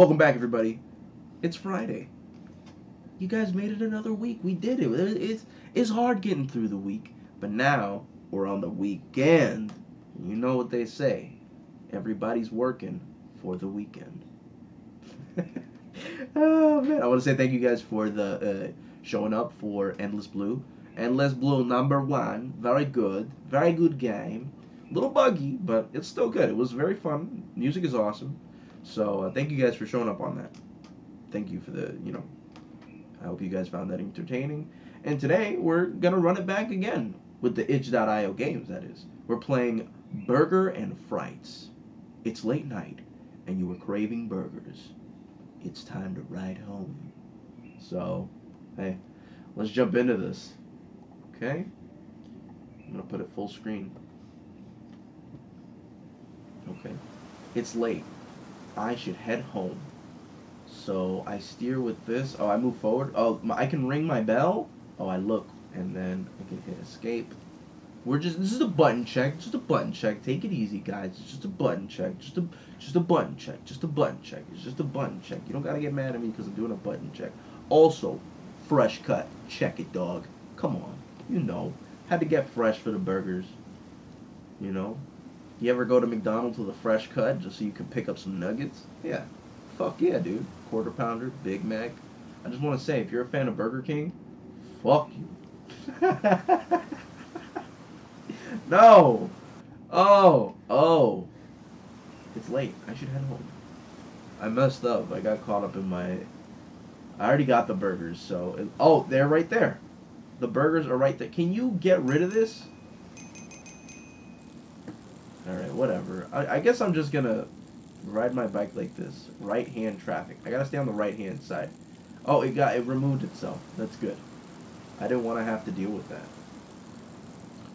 Welcome back, everybody. It's Friday. You guys made it another week. We did it. It's, it's hard getting through the week, but now we're on the weekend. You know what they say everybody's working for the weekend. oh, man. I want to say thank you guys for the uh, showing up for Endless Blue. Endless Blue number one. Very good. Very good game. Little buggy, but it's still good. It was very fun. Music is awesome. So uh, thank you guys for showing up on that. Thank you for the, you know, I hope you guys found that entertaining. And today we're going to run it back again with the itch.io games, that is. We're playing Burger and Frights. It's late night and you were craving burgers. It's time to ride home. So, hey, let's jump into this. Okay? I'm going to put it full screen. Okay. It's late. I should head home. So I steer with this. Oh, I move forward. Oh, I can ring my bell. Oh, I look, and then I can hit escape. We're just this is a button check, just a button check. Take it easy, guys. It's just a button check, just a just a button check, just a button check. It's just a button check. You don't gotta get mad at me because I'm doing a button check. Also, fresh cut. Check it, dog. Come on, you know. Had to get fresh for the burgers. You know. You ever go to McDonald's with a fresh cut just so you can pick up some nuggets? Yeah. Fuck yeah, dude. Quarter pounder, Big Mac. I just want to say, if you're a fan of Burger King, fuck you. no. Oh, oh. It's late. I should head home. I messed up. I got caught up in my. I already got the burgers, so. It... Oh, they're right there. The burgers are right there. Can you get rid of this? Alright, whatever. I, I guess I'm just gonna ride my bike like this. Right hand traffic. I gotta stay on the right hand side. Oh, it got it removed itself. That's good. I didn't want to have to deal with that.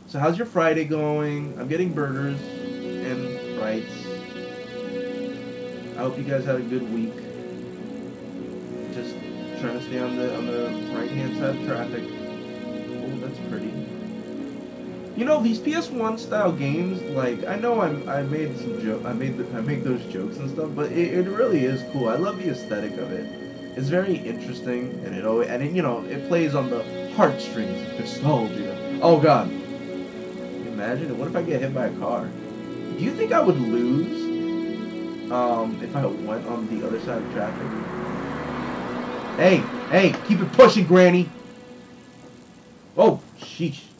So how's your Friday going? I'm getting burgers and frights. I hope you guys had a good week. Just trying to stay on the on the right hand side of traffic. You know these PS1 style games, like I know I'm I made some joke, I made the, I make those jokes and stuff, but it, it really is cool. I love the aesthetic of it. It's very interesting, and it always and it, you know it plays on the heartstrings of nostalgia. Oh God, imagine what if I get hit by a car? Do you think I would lose um, if I went on the other side of traffic? Hey, hey, keep it pushing, Granny. Oh, sheesh.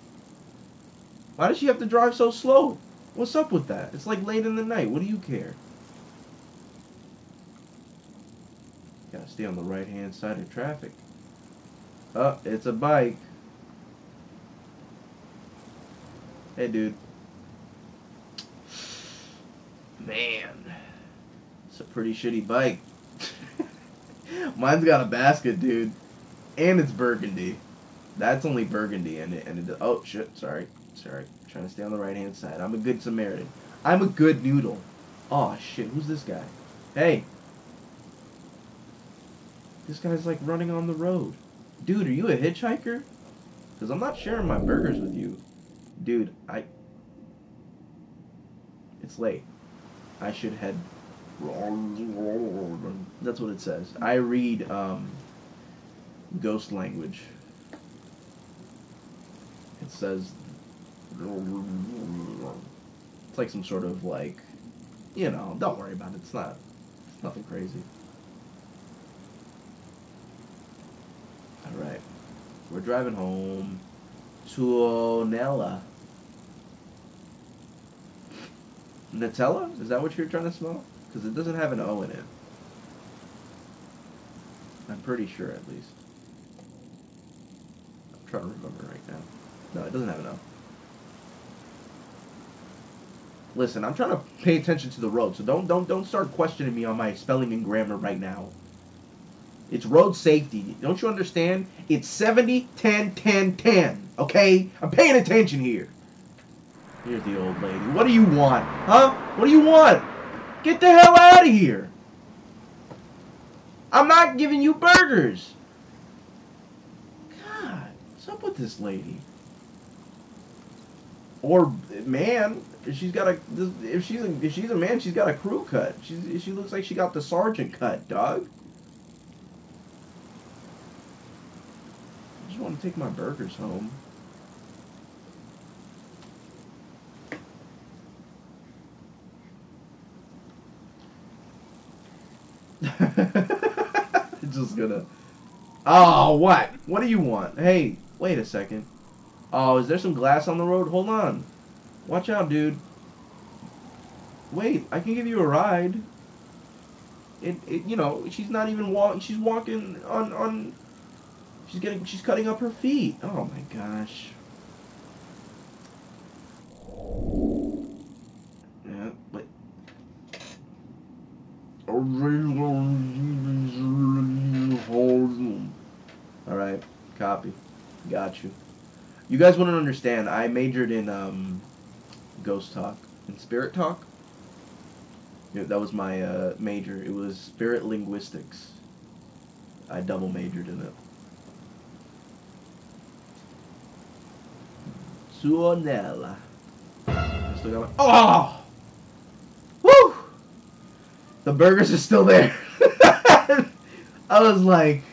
Why does she have to drive so slow? What's up with that? It's like late in the night. What do you care? Gotta stay on the right hand side of traffic. Oh, it's a bike. Hey, dude. Man. It's a pretty shitty bike. Mine's got a basket, dude. And it's burgundy. That's only burgundy, and it, and it, oh shit, sorry. Sorry, trying to stay on the right hand side. I'm a good Samaritan. I'm a good noodle. Oh shit, who's this guy? Hey. This guy's like running on the road. Dude, are you a hitchhiker? Because I'm not sharing my burgers with you. Dude, I... It's late. I should head... That's what it says. I read, um... Ghost language. It says it's like some sort of like, you know, don't worry about it. It's not, it's nothing crazy. All right, we're driving home to Onella. Nutella? Is that what you're trying to smell? Because it doesn't have an O in it. I'm pretty sure, at least. I'm trying to remember right now. No, it doesn't have an O. Listen, I'm trying to pay attention to the road, so don't don't don't start questioning me on my spelling and grammar right now. It's road safety. Don't you understand? It's 70, 10, 10, 10. Okay? I'm paying attention here. Here's the old lady. What do you want? Huh? What do you want? Get the hell out of here. I'm not giving you burgers. God, what's up with this lady? Or man, she's got a. If she's a, if she's a man, she's got a crew cut. She's she looks like she got the sergeant cut, dog. I just want to take my burgers home. just gonna. Oh, what? What do you want? Hey, wait a second. Oh, is there some glass on the road? Hold on. Watch out, dude. Wait, I can give you a ride. It, it you know, she's not even walking. She's walking on on. She's getting. She's cutting up her feet. Oh my gosh. Yeah, but. Alright, copy. Got you. You guys wouldn't understand. I majored in um, ghost talk and spirit talk. Yeah, that was my uh, major. It was spirit linguistics. I double majored in it. Suonella. Still got my, oh! Woo! The burgers are still there. I was like,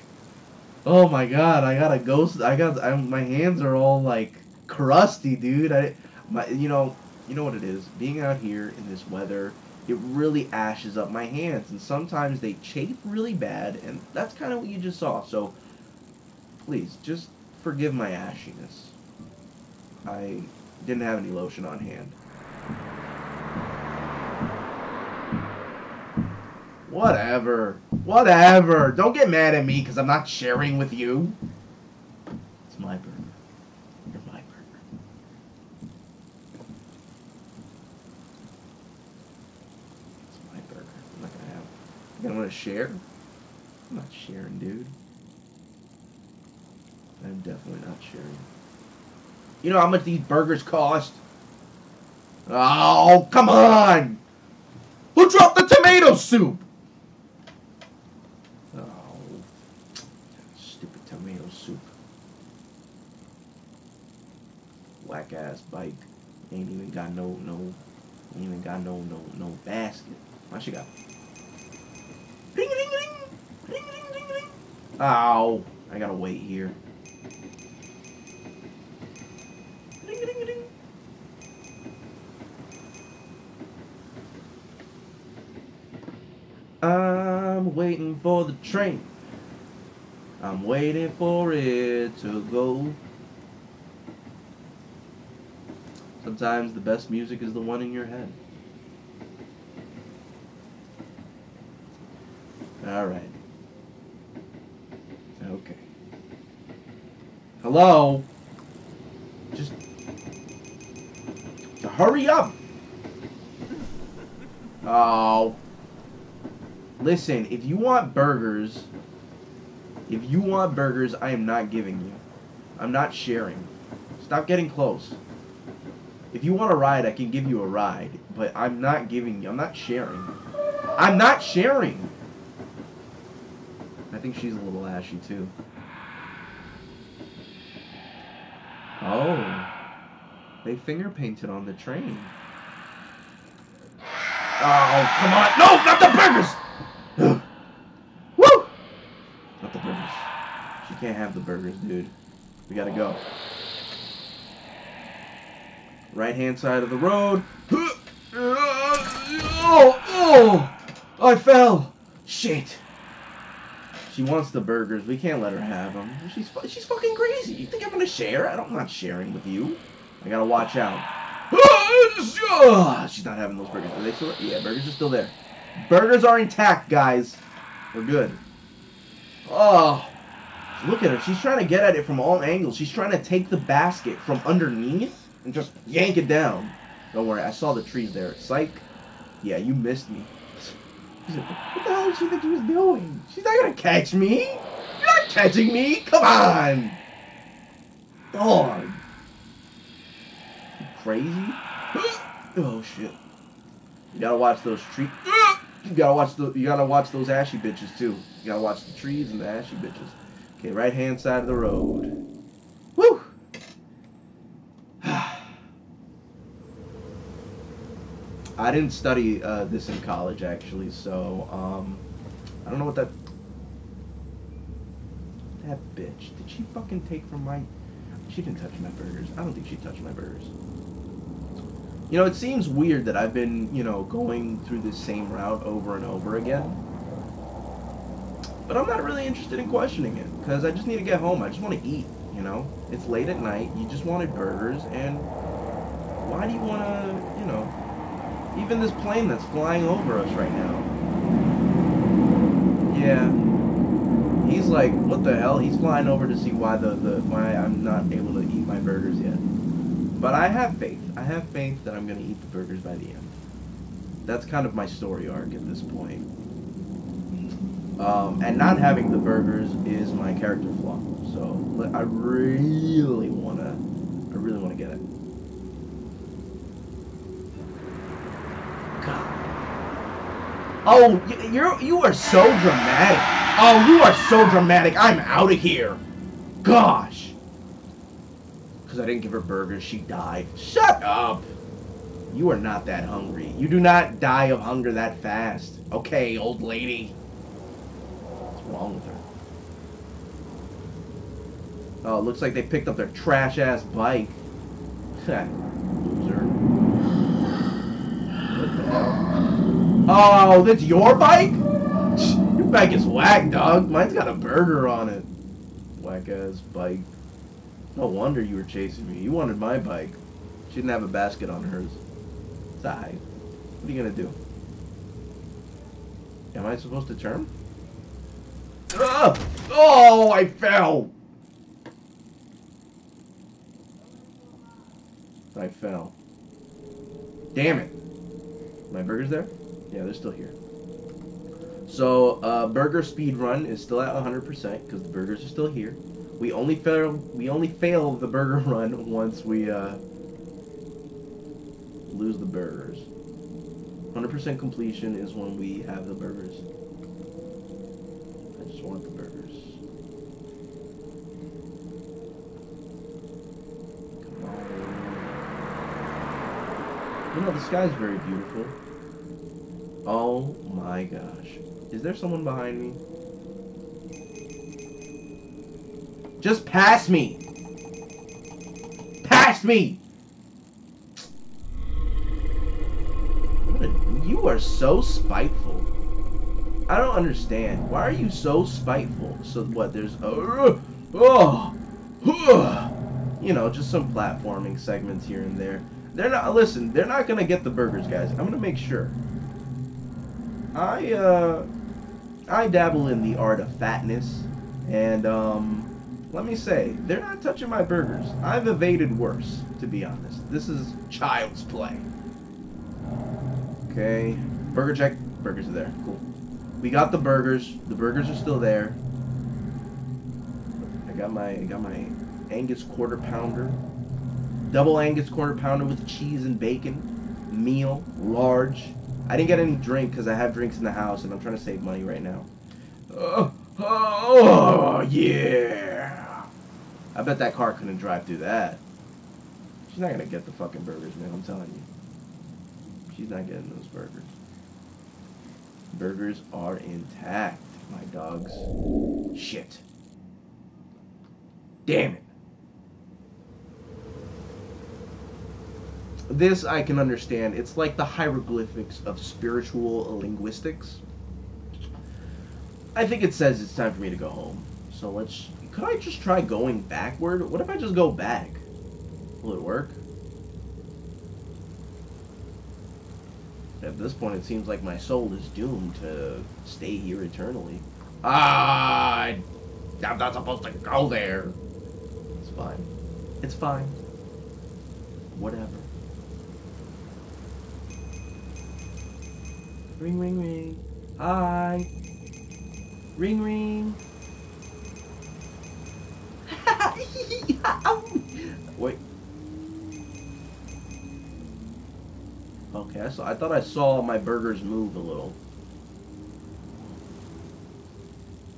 oh my god, I got a ghost. I got I, my hands are all like crusty, dude. I, my, you know, you know what it is. Being out here in this weather, it really ashes up my hands, and sometimes they chafe really bad, and that's kind of what you just saw. So, please, just forgive my ashiness. I didn't have any lotion on hand. Whatever. Whatever. Don't get mad at me because I'm not sharing with you. It's my burger. You're my burger. It's my burger. I'm not going to have You don't want to share? I'm not sharing, dude. I'm definitely not sharing. You know how much these burgers cost? Oh, come on! Who dropped the tomato soup? Oh, stupid tomato soup. Whack ass bike. Ain't even got no no ain't even got no no no basket. Why she got Ring ring ring ring ring ring ring Ow. I gotta wait here. I'm waiting for the train. I'm waiting for it to go. Sometimes the best music is the one in your head. Alright. Okay. Hello? Just... Hurry up! Oh. Listen, if you want burgers, if you want burgers, I am not giving you. I'm not sharing. Stop getting close. If you want a ride, I can give you a ride, but I'm not giving you. I'm not sharing. I'm not sharing. I think she's a little ashy too. Oh. They finger painted on the train. Oh, come on. No, not the burgers! Woo! Not the burgers. She can't have the burgers, dude. We gotta go. Right hand side of the road. Oh, oh! I fell! Shit! She wants the burgers. We can't let her have them. She's she's fucking crazy. You think I'm gonna share? I don't, I'm not sharing with you. I gotta watch out. Ah, she's not having those burgers. Are they still? Yeah, burgers are still there. Burgers are intact, guys. We're good. Oh, look at her. She's trying to get at it from all angles. She's trying to take the basket from underneath and just yank it down. Don't worry, I saw the trees there. Psych. Yeah, you missed me. What the hell did she think she was doing? She's not gonna catch me. You're not catching me. Come on. Dog. You crazy? Oh shit. You gotta watch those trees. You gotta watch the. You gotta watch those ashy bitches too. You gotta watch the trees and the ashy bitches. Okay, right hand side of the road. I didn't study uh, this in college actually, so um, I don't know what that. That bitch. Did she fucking take from my? She didn't touch my burgers. I don't think she touched my burgers. You know, it seems weird that I've been, you know, going through this same route over and over again. But I'm not really interested in questioning it because I just need to get home. I just want to eat. You know, it's late at night. You just wanted burgers, and why do you want to, you know, even this plane that's flying over us right now. Yeah. He's like, what the hell? He's flying over to see why the, the why I'm not able to eat my burgers yet. But I have faith. I have faith that I'm gonna eat the burgers by the end. That's kind of my story arc at this point. Um, and not having the burgers is my character flaw. So I really wanna, I really wanna get it. Oh, you're you are so dramatic. Oh, you are so dramatic. I'm out of here. Gosh. Because I didn't give her burgers, she died. Shut up. You are not that hungry. You do not die of hunger that fast. Okay, old lady. What's wrong with her? Oh, looks like they picked up their trash-ass bike. Loser. What the hell? Oh, that's your bike? Your bike is whack, dog. Mine's got a burger on it. Whack ass bike. No wonder you were chasing me. You wanted my bike. She didn't have a basket on hers. It's. What are you gonna do? Am I supposed to turn? Ah! Oh, I fell! I fell. Damn it. My burger's there? Yeah, they're still here. So, uh, burger speed run is still at 100% because the burgers are still here. We only fail we only fail the burger run once we uh, lose the burgers. 100% completion is when we have the burgers. I just want the burgers. You know, the sky's very beautiful. Oh my gosh. Is there someone behind me? Just pass me! Pass me! You are so spiteful. I don't understand. Why are you so spiteful? So what, there's... Uh, oh! Uh, you know, just some platforming segments here and there. They're not... Listen, they're not going to get the burgers, guys. I'm going to make sure. I uh, I dabble in the art of fatness, and um, let me say, they're not touching my burgers. I've evaded worse, to be honest. This is child's play. Okay, burger check. Burgers are there. Cool. We got the burgers. The burgers are still there. I got my I got my Angus quarter pounder, double Angus quarter pounder with cheese and bacon, meal, large. I didn't get any drink because I have drinks in the house and I'm trying to save money right now. Oh, oh, yeah. I bet that car couldn't drive through that. She's not going to get the fucking burgers, man. I'm telling you. She's not getting those burgers. Burgers are intact, my dogs. Shit. Damn it. This I can understand. It's like the hieroglyphics of spiritual linguistics. I think it says it's time for me to go home. So let's... Could I just try going backward? What if I just go back? Will it work? At this point, it seems like my soul is doomed to stay here eternally. Ah! I'm not supposed to go there. It's fine. It's fine. Whatever. Ring, ring, ring. Hi. Ring, ring. Wait. Okay, I, saw, I thought I saw my burgers move a little.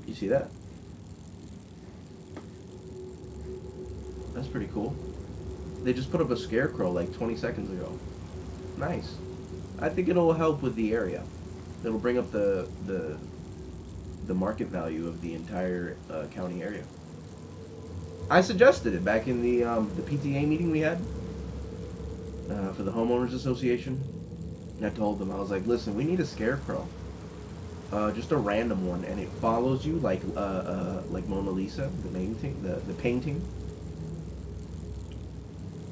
You see that? That's pretty cool. They just put up a scarecrow like 20 seconds ago. Nice. I think it'll help with the area. It'll bring up the the the market value of the entire uh, county area. I suggested it back in the um, the PTA meeting we had uh, for the homeowners association. I told them I was like, listen, we need a scarecrow, uh, just a random one, and it follows you like uh, uh, like Mona Lisa, the painting, the the painting.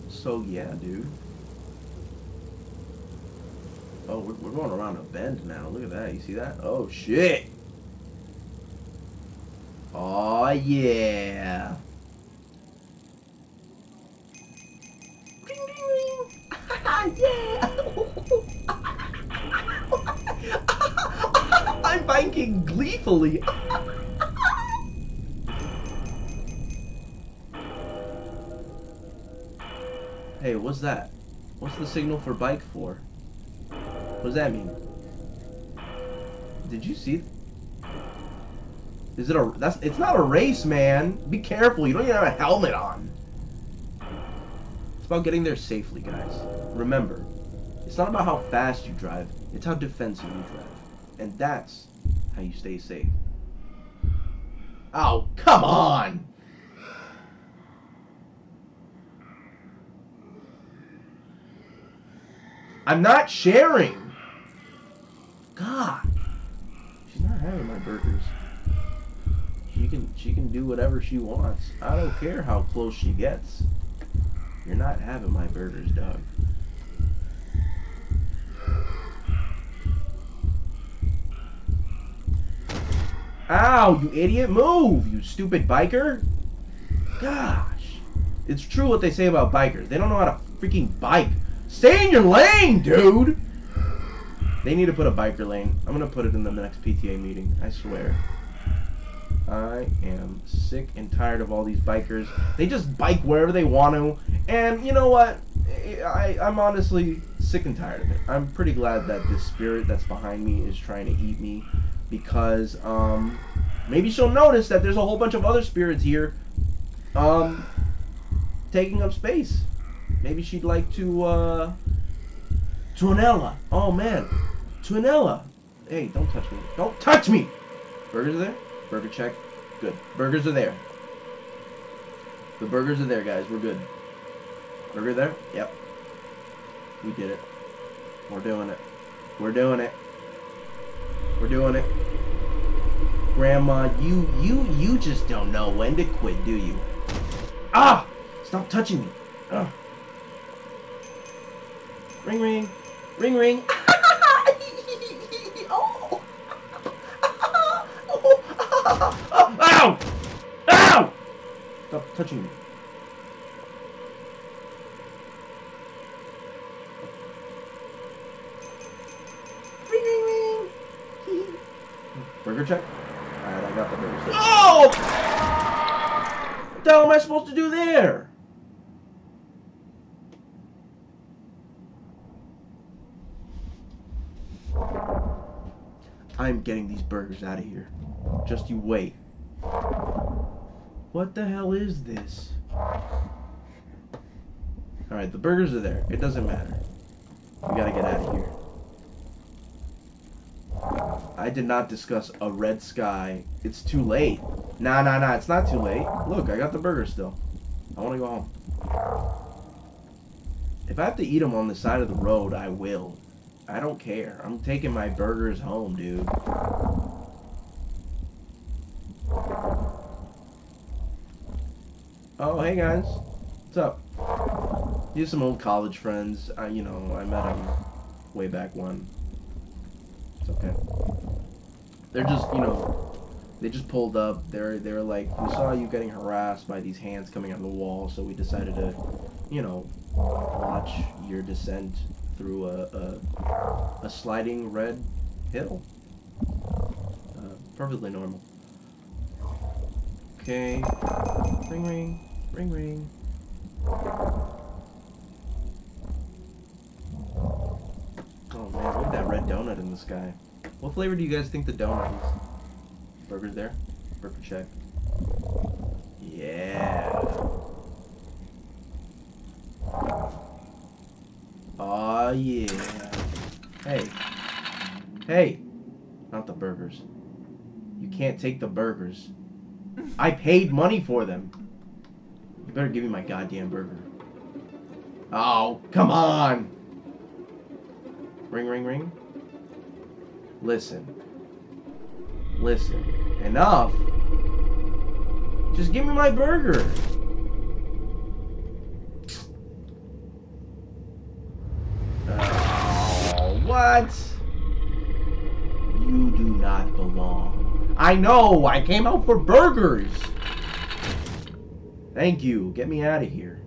So yeah, dude. Oh, we're, we're going around a bend now. Look at that. You see that? Oh shit. Oh yeah. yeah! I'm banking gleefully. hey, what's that? What's the signal for bike for? What does that mean? Did you see? Is it a? That's. It's not a race, man. Be careful. You don't even have a helmet on. It's about getting there safely, guys. Remember, it's not about how fast you drive. It's how defensive you drive, and that's how you stay safe. Oh, come on! I'm not sharing. God, she's not having my burgers. She can she can do whatever she wants. I don't care how close she gets. You're not having my burgers, dog. Ow, you idiot! Move, you stupid biker! Gosh. It's true what they say about bikers. They don't know how to freaking bike. Stay in your lane, dude! They need to put a biker lane. I'm gonna put it in the next PTA meeting. I swear. I am sick and tired of all these bikers. They just bike wherever they want to. And you know what? I, I'm honestly sick and tired of it. I'm pretty glad that this spirit that's behind me is trying to eat me. Because um, maybe she'll notice that there's a whole bunch of other spirits here um, taking up space. Maybe she'd like to, uh, Tuanella. Oh man, Tuanella. Hey, don't touch me. Don't touch me! Burgers are there? Burger check. Good. Burgers are there. The burgers are there, guys. We're good. Burger there? Yep. We did it. We're doing it. We're doing it. We're doing it. Grandma, you, you, you just don't know when to quit, do you? Ah! Stop touching me. Ugh. Ring, ring. Ring, ring. oh. Ow! Ow! Stop touching me. Ring, ring, ring. Burger check? Alright, I got the burger check. Oh! What the hell am I supposed to do there? I'm getting these burgers out of here. Just you wait. What the hell is this? Alright, the burgers are there. It doesn't matter. We gotta get out of here. I did not discuss a red sky. It's too late. Nah, nah, nah. It's not too late. Look, I got the burgers still. I want to go home. If I have to eat them on the side of the road, I will. I don't care. I'm taking my burgers home, dude. Oh, hey guys. What's up? These are some old college friends. I, you know, I met them way back when. It's okay. They're just, you know, they just pulled up. They're, they were like, we saw you getting harassed by these hands coming out of the wall, so we decided to, you know, watch your descent through a, a, a sliding red hill. Uh, perfectly normal. Okay. Ring ring. Ring ring. Oh man, look at that red donut in the sky. What flavor do you guys think the donut is? Burgers there? Burger check. Yeah. Oh yeah. Hey. Hey. Not the burgers. You can't take the burgers. I paid money for them. You better give me my goddamn burger. Oh, come on! Ring, ring, ring. Listen. Listen. Enough! Just give me my burger! Oh, what? You do not belong. I know! I came out for burgers! Thank you. Get me out of here.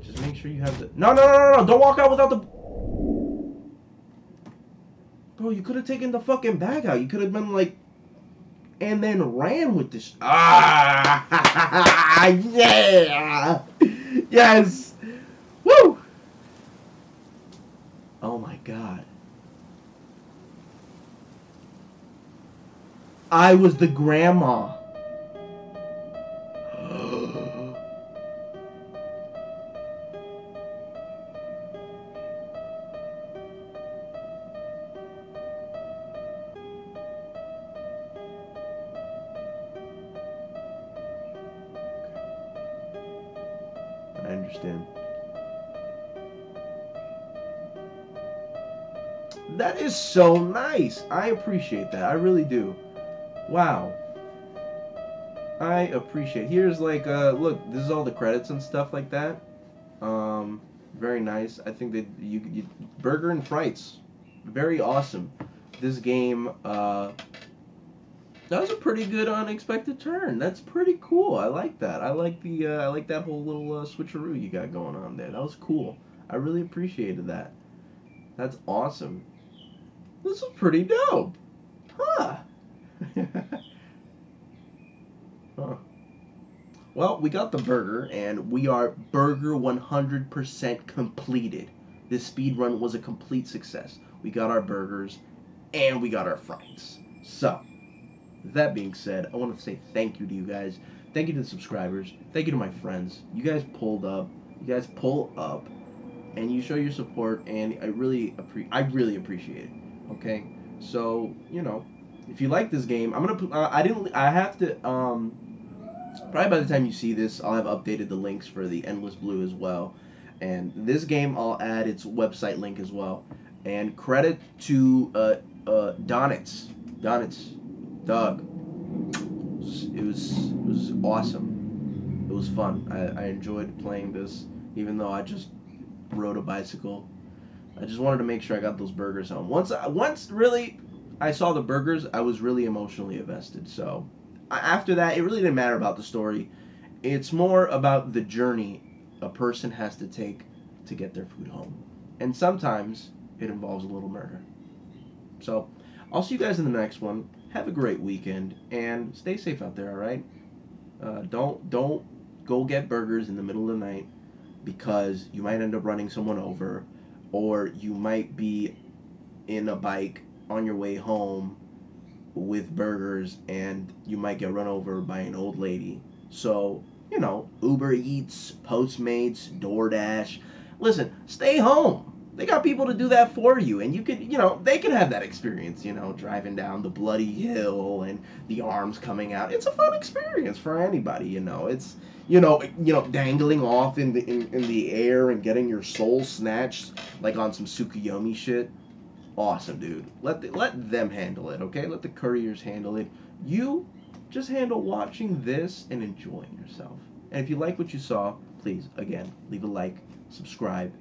Just make sure you have the... No, no, no, no, no! Don't walk out without the... Bro, you could have taken the fucking bag out. You could have been like... And then ran with this... Ah! yeah! Yes! Woo! Oh my god. I was the grandma. That is so nice. I appreciate that. I really do. Wow. I appreciate. Here's like uh look, this is all the credits and stuff like that. Um very nice. I think that you, you Burger and Frights. Very awesome. This game uh that was a pretty good unexpected turn. That's pretty cool. I like that. I like the uh, I like that whole little uh, switcheroo you got going on there. That was cool. I really appreciated that. That's awesome. This is pretty dope. Huh. huh. Well, we got the burger, and we are burger 100% completed. This speed run was a complete success. We got our burgers, and we got our fries. So, that being said, I want to say thank you to you guys. Thank you to the subscribers. Thank you to my friends. You guys pulled up. You guys pull up, and you show your support, and I really appre- I really appreciate it. Okay, so you know, if you like this game, I'm gonna. Uh, I didn't. I have to. Um, probably by the time you see this, I'll have updated the links for the Endless Blue as well. And this game, I'll add its website link as well. And credit to uh, uh, Donitz. Donitz. Doug. It was it was awesome. It was fun. I, I enjoyed playing this, even though I just rode a bicycle. I just wanted to make sure I got those burgers home. Once I, once really I saw the burgers, I was really emotionally invested. So after that, it really didn't matter about the story. It's more about the journey a person has to take to get their food home. And sometimes it involves a little murder. So I'll see you guys in the next one. Have a great weekend and stay safe out there, all right? Uh, don't don't go get burgers in the middle of the night because you might end up running someone over or you might be in a bike on your way home with burgers and you might get run over by an old lady. So, you know, Uber Eats, Postmates, DoorDash. Listen, stay home. They got people to do that for you, and you could, you know, they can have that experience, you know, driving down the bloody hill and the arms coming out. It's a fun experience for anybody, you know. It's, you know, you know, dangling off in the in, in the air and getting your soul snatched like on some Tsukuyomi shit. Awesome, dude. Let the, let them handle it, okay? Let the couriers handle it. You just handle watching this and enjoying yourself. And if you like what you saw, please again leave a like, subscribe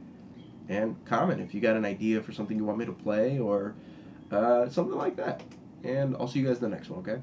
and comment if you got an idea for something you want me to play or uh, something like that. And I'll see you guys in the next one, okay?